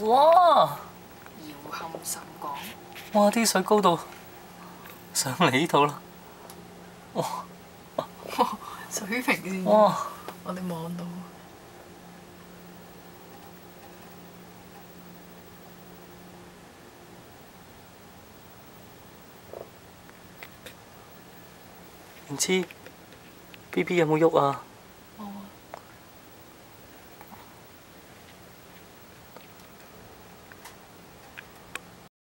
哇！遙瞰深港。哇！啲水高到上嚟呢度啦。哇！水平線。哇！我哋望到。唔知 B B 有冇喐啊？